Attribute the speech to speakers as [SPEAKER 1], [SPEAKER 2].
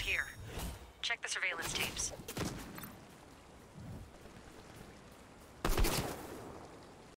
[SPEAKER 1] here. Check the surveillance tapes.